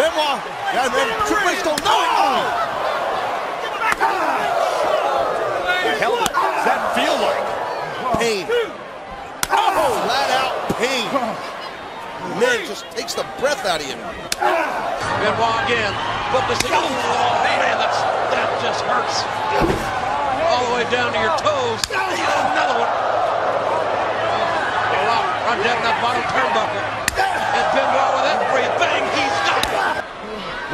Benoit. Yeah, and then Triple H going, no! The hell does that feel like? Pain. Oh, flat out pain. Man, just takes the breath out of you. Benoit again. Focusing. Oh, man, that's, that just hurts. All the way down to your toes. Another one. A lot right down that bottom turnbuckle. And Benoit with everything he's got.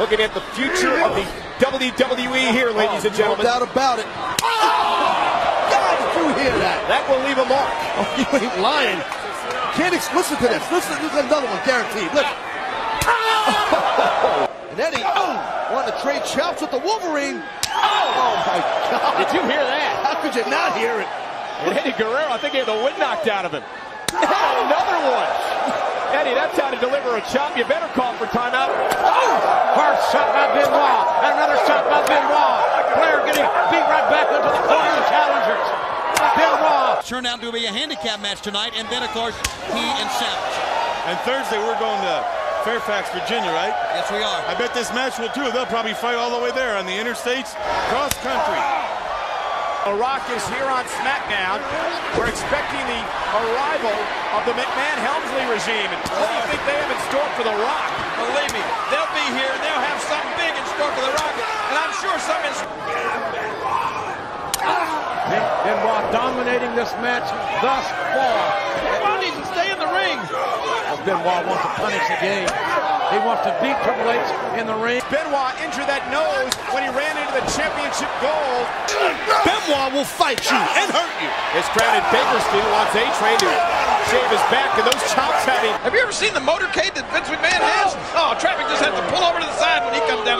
Looking at the future of the WWE here, ladies and oh, gentlemen. No doubt about it. Oh! God, did you hear that? That will leave a mark. Oh, you ain't lying. Can't listen to this. Listen, this is another one guaranteed. Listen. and Eddie, oh, wanted to trade chops with the Wolverine. Oh, oh, my God. Did you hear that? How could you not hear it? And Eddie Guerrero, I think he had the wind knocked out of him. And another one. Eddie, that's how to deliver a chop. You better call for timeout. Shot by Benoit. And another shot by Benoit. Flair getting beat right back into the corner of the challengers. Benoit. Turned out to be a handicap match tonight, and then, of course, he and Savage. And Thursday we're going to Fairfax, Virginia, right? Yes, we are. I bet this match will too. They'll probably fight all the way there on the interstates, cross country. The Rock is here on SmackDown. We're expecting the arrival of the McMahon Helmsley regime. And what do you think they have in store for The Rock? Believe me, they'll be here and they'll have something big in store for the Rocket. And I'm sure something is. Benoit dominating this match thus far. Benoit needs to stay in the ring. Well, Benoit wants to punish the game. He wants to beat Triple H in the ring. Benoit injured that nose when he ran into the championship goal. Benoit will fight you and hurt you. His crowd in Bakersfield wants A-Train to shave his back, and those chops having Have you ever seen the motorcade that Vince McMahon has? Oh, traffic just has to pull over to the side when he comes down.